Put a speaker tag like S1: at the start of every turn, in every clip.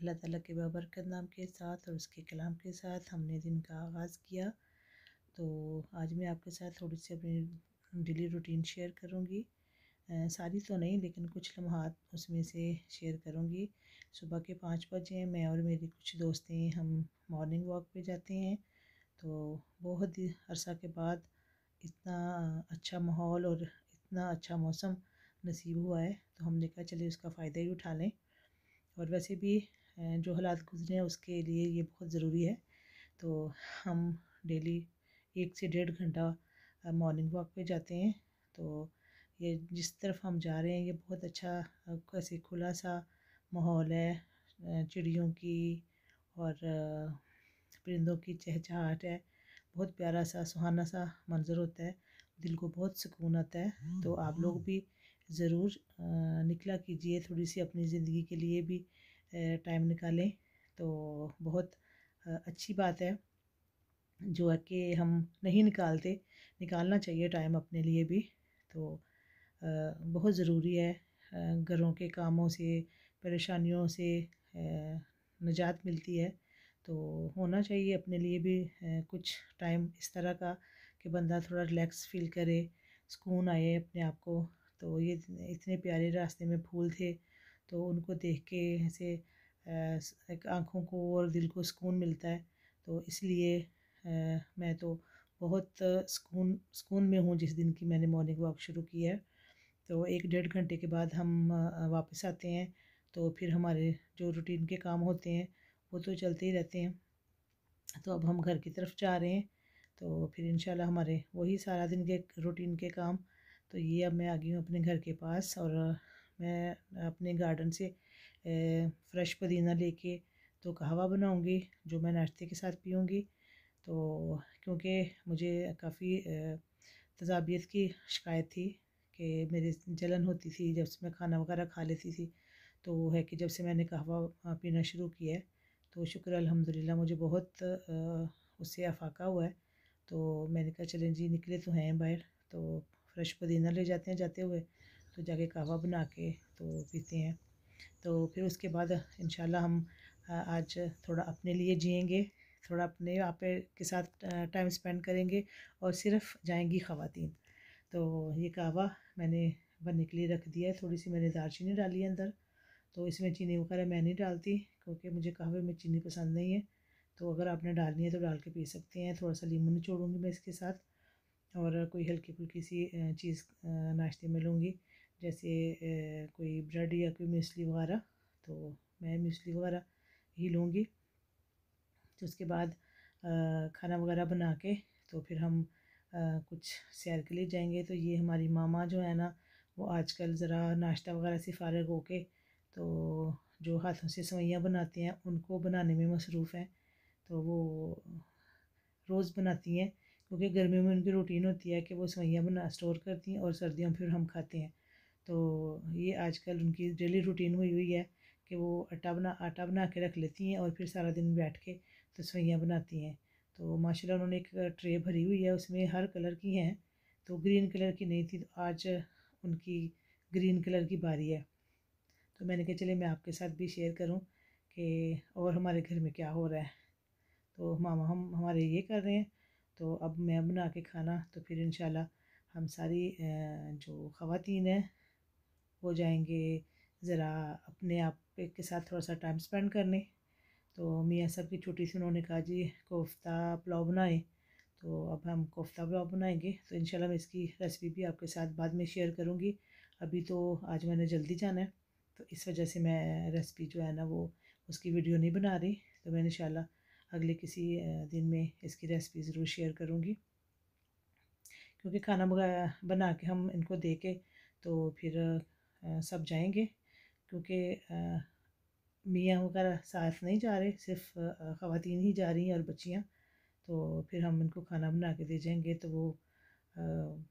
S1: अल्लाह ताला के बबरकत नाम के साथ और उसके कलाम के साथ हमने दिन का आगाज़ किया। तो आज मैं आपके साथ थोड़ी सी अपनी डेली रूटीन शेयर करूँगी। सारी तो नहीं, लेकिन कुछ लम्हात उसमें से शेयर करूँगी। सुबह के पाँच बजे मैं और मेरी कुछ दोस्तें हम मॉर्निंग वॉक पे जाते हैं। तो बहुत ही अरसा के बाद इतना अच्छा माहौल और इतना अच्छा मौसम नसीब हुआ है तो हमने कहा चले उसका फ़ायदा ही उठा लें। और वैसे भी जो हालात गुजरे हैं उसके लिए ये बहुत ज़रूरी है। तो हम डेली एक से डेढ़ घंटा मॉर्निंग वॉक पे जाते हैं। तो ये जिस तरफ़ हम जा रहे हैं ये बहुत अच्छा ऐसे खुला सा माहौल है चिड़ियों की और परिंदों की चहचहाट है। बहुत प्यारा सा सुहाना सा मंज़र होता है दिल को बहुत सुकून आता है। तो आप लोग भी ज़रूर निकला कीजिए थोड़ी सी अपनी ज़िंदगी के लिए भी टाइम निकालें। तो बहुत अच्छी बात है जो है कि हम नहीं निकालते निकालना चाहिए टाइम अपने लिए भी। तो बहुत ज़रूरी है घरों के कामों से, परेशानियों से निजात मिलती है। तो होना चाहिए अपने लिए भी कुछ टाइम इस तरह का कि बंदा थोड़ा रिलैक्स फील करे, सुकून आए अपने आप को। तो ये इतने प्यारे रास्ते में फूल थे तो उनको देख के ऐसे आँखों को और दिल को सुकून मिलता है। तो इसलिए मैं तो बहुत सुकून सुकून में हूँ जिस दिन की मैंने मॉर्निंग वॉक शुरू की है। तो एक डेढ़ घंटे के बाद हम वापस आते हैं। तो फिर हमारे जो रूटीन के काम होते हैं, वो तो चलते ही रहते हैं। तो अब हम घर की तरफ़ जा रहे हैं। तो फिर इन हमारे वही सारा दिन के रूटीन के काम। तो ये अब मैं आ गई हूँ अपने घर के पास और मैं अपने गार्डन से फ्रेश पुदीना लेके तो कहवा बनाऊँगी, जो मैं नाश्ते के साथ पीऊँगी। तो क्योंकि मुझे काफ़ी तजाबियत की शिकायत थी कि मेरी जलन होती थी जब से मैं खाना वगैरह खा लेती थी। तो वो है कि जब से मैंने कहवा पीना शुरू किया है तो शुक्र अल्हम्दुलिल्लाह मुझे बहुत उससे अफाका हुआ है। तो मैंने कहा, चलें जी, निकले तो हैं बाहर। तो फ्रेश पुदीना ले जाते हैं जाते हुए तो जाके कहवा बना के तो पीते हैं। तो फिर उसके बाद इन हम आज थोड़ा अपने लिए जिएँगे, थोड़ा अपने आप के साथ टाइम स्पेंड करेंगे और सिर्फ़ जाएँगी ख़वातीन। तो ये कहवा मैंने बनने के लिए रख दिया है। थोड़ी सी मैंने दालचीनी डाली है अंदर तो इसमें चीनी वगैरह मैं नहीं डालती क्योंकि मुझे कहवे में चीनी पसंद नहीं है। तो अगर आपने डालनी है तो डाल के पी सकते हैं। थोड़ा सा लीमू निचोड़ूँगी मैं इसके साथ और कोई हल्की फुल्की सी चीज़ नाश्ते में लूँगी। जैसे कोई ब्रेड या कोई मिसली वगैरह तो मैं मिसली वगैरह ही लूँगी। तो उसके बाद खाना वगैरह बना के तो फिर हम कुछ सैर के लिए जाएँगे। तो ये हमारी मामा जो है ना, वो आजकल ज़रा नाश्ता वगैरह से फ़ारग होके तो जो हाथों से सवैयाँ बनाती हैं, उनको बनाने में मसरूफ़ हैं। तो वो रोज़ बनाती हैं, क्योंकि गर्मियों में उनकी रूटीन होती है कि वो सवैयाँ बना, स्टोर करती हैं और सर्दियों में फिर हम खाते हैं। तो ये आजकल उनकी डेली रूटीन हुई हुई है कि वो आटा बना आटा बना के रख लेती हैं और फिर सारा दिन बैठ के तो सवैयाँ बनाती हैं। तो माशाल्लाह उन्होंने एक ट्रे भरी हुई है, उसमें हर कलर की हैं। तो ग्रीन कलर की नहीं थी तो आज उनकी ग्रीन कलर की बारी है। तो मैंने कहा चले मैं आपके साथ भी शेयर करूँ कि और हमारे घर में क्या हो रहा है। तो मामा, हम, हमारे ये कर रहे हैं तो अब मैं बना के खाना तो फिर इन हम सारी जो ख़वातीन हैं, वो जाएँगे ज़रा अपने आप के साथ थोड़ा सा टाइम स्पेंड करने। तो मियाँ सब की छोटी सी उन्होंने कहा, जी, कोफ्ता पुलाव बनाए। तो अब हम कोफ्ता पुलाव बनाएँगे। तो इन मैं इसकी रेसिपी भी आपके साथ बाद में शेयर करूँगी। अभी तो आज मैंने जल्दी जाना है तो इस वजह से मैं रेसिपी जो है ना, वो उसकी वीडियो नहीं बना रही। तो मैं इन अगले किसी दिन में इसकी रेसिपी ज़रूर शेयर करूँगी। क्योंकि खाना बना के हम इनको दे के तो फिर सब जाएँगे। क्योंकि मियाँ वगैरह साथ नहीं जा रहे, सिर्फ़ ख़वातीन ही जा रही हैं और बच्चियाँ तो फिर हम उनको खाना बना के दे जाएँगे तो वो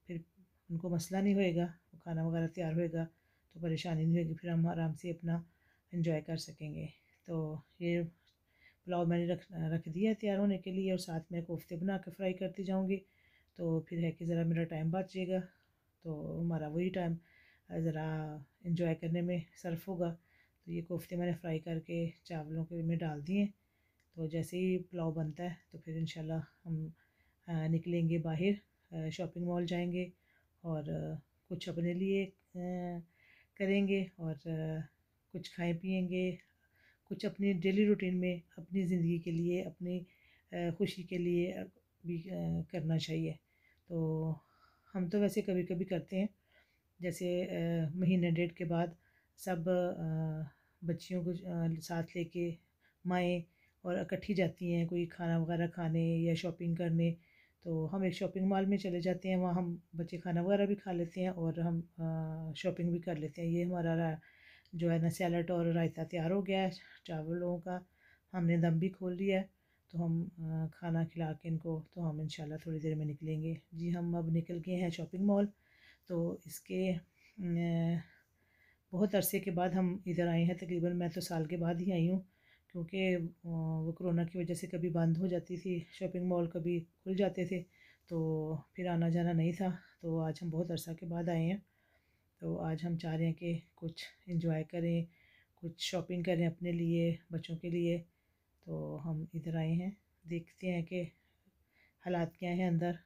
S1: फिर उनको मसला नहीं होएगा, वो खाना वगैरह तैयार होएगा तो परेशानी नहीं होगी फिर हम आराम से अपना इंजॉय कर सकेंगे। तो ये पुलाव मैंने रख रख दिया है तैयार होने के लिए और साथ में कोफ्ते बना के फ्राई करती जाऊँगी तो फिर है कि ज़रा मेरा टाइम बचेगा तो हमारा वही टाइम ज़रा इंजॉय करने में सर्फ होगा तो ये कोफ्ते मैंने फ्राई करके चावलों के में डाल दिए तो जैसे ही पुलाव बनता है तो फिर इंशाल्लाह हम निकलेंगे बाहर शॉपिंग मॉल जाएँगे और कुछ अपने लिए करेंगे और कुछ खाएँ पिएँगे, कुछ अपनी डेली रूटीन में अपनी ज़िंदगी के लिए, अपनी खुशी के लिए भी करना चाहिए। तो हम तो वैसे कभी कभी करते हैं, जैसे महीने डेढ़ के बाद सब बच्चियों को साथ लेके माएँ और इकट्ठी जाती हैं कोई खाना वगैरह खाने या शॉपिंग करने तो हम एक शॉपिंग मॉल में चले जाते हैं, वहाँ हम बच्चे खाना वगैरह भी खा लेते हैं और हम शॉपिंग भी कर लेते हैं। ये हमारा जो है ना, सैलड और रायता तैयार हो गया है, चावलों का। हमने दम भी खोल लिया है तो हम खाना खिला के इनको तो हम इंशाल्लाह थोड़ी देर में निकलेंगे। जी, हम अब निकल गए हैं शॉपिंग मॉल तो इसके बहुत अरसे के बाद हम इधर आए हैं, तकरीबन मैं तो साल के बाद ही आई हूँ, क्योंकि वो कोरोना की वजह से कभी बंद हो जाती थी, शॉपिंग मॉल कभी खुल जाते थे तो फिर आना जाना नहीं था तो आज हम बहुत अरसा के बाद आए हैं तो आज हम चाह रहे हैं कि कुछ इंजॉय करें, कुछ शॉपिंग करें अपने लिए, बच्चों के लिए तो हम इधर आए हैं, देखते हैं कि हालात क्या हैं अंदर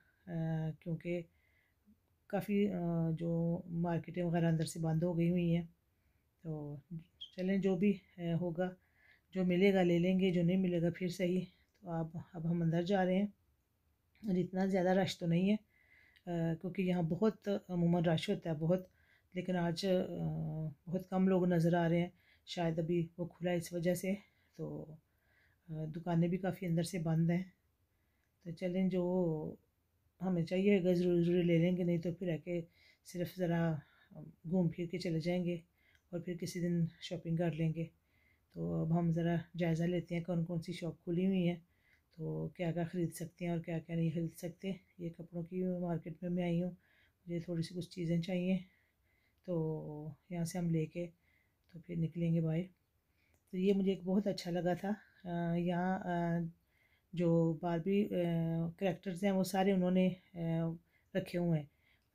S1: क्योंकि काफ़ी जो मार्केटें वगैरह अंदर से बंद हो गई हुई हैं तो चलें जो भी होगा जो मिलेगा ले लेंगे जो नहीं मिलेगा फिर सही। तो आप अब हम अंदर जा रहे हैं और इतना ज़्यादा रश तो नहीं है आ, क्योंकि यहाँ बहुत अमूमन रश होता है बहुत। लेकिन आज आ, बहुत कम लोग नज़र आ रहे हैं शायद अभी वो खुला इस वजह से। तो दुकानें भी काफ़ी अंदर से बंद हैं। तो चलें जो हमें चाहिए अगर ज़रूरी ज़रूरी ले लेंगे नहीं तो फिर आके सिर्फ़ ज़रा घूम फिर के चले जाएँगे। और फिर किसी दिन शॉपिंग कर लेंगे। तो अब हम ज़रा जायज़ा लेते हैं कौन कौन सी शॉप खुली हुई हैं। तो क्या क्या ख़रीद सकते हैं और क्या क्या नहीं ख़रीद सकते। ये कपड़ों की मार्केट में मैं आई हूँ। मुझे थोड़ी सी कुछ चीज़ें चाहिए। तो यहाँ से हम लेके तो फिर निकलेंगे बाहर। तो ये मुझे एक बहुत अच्छा लगा था। यहाँ जो बारबी करेक्टर्स हैं वो सारे उन्होंने रखे हुए हैं।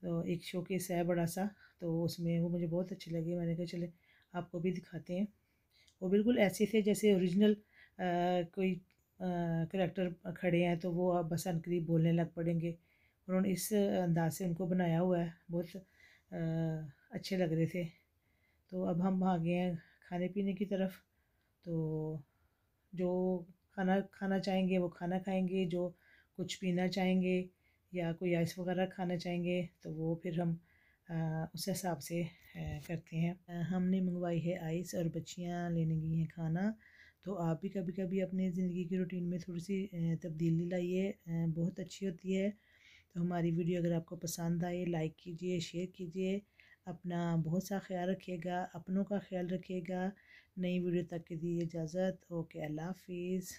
S1: तो एक शो केस है बड़ा सा तो उसमें वो मुझे बहुत अच्छे लगे। मैंने कहा चले आपको भी दिखाते हैं। वो बिल्कुल ऐसे थे जैसे ओरिजिनल कोई करेक्टर खड़े हैं तो वो आप बस करीब बोलने लग पड़ेंगे। उन्होंने इस अंदाज से उनको बनाया हुआ है। बहुत आ, अच्छे लग रहे थे। तो अब हम आ गए हैं खाने पीने की तरफ़। तो जो खाना खाना चाहेंगे वो खाना खाएँगे जो कुछ पीना चाहेंगे या कोई आइस वगैरह खाना चाहेंगे तो वो फिर हम आ, उस हिसाब से आ, करते हैं। हमने मंगवाई है आइस और बच्चियाँ लेने गई हैं खाना। तो आप भी कभी कभी अपने ज़िंदगी की रूटीन में थोड़ी सी तब्दीली लाइए। बहुत अच्छी होती है। तो हमारी वीडियो अगर आपको पसंद आए लाइक कीजिए शेयर कीजिए। अपना बहुत सा ख्याल रखिएगा अपनों का ख्याल रखिएगा। नई वीडियो तक के लिए इजाज़त। ओके अल्लाह हाफिज़।